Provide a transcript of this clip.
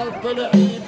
يا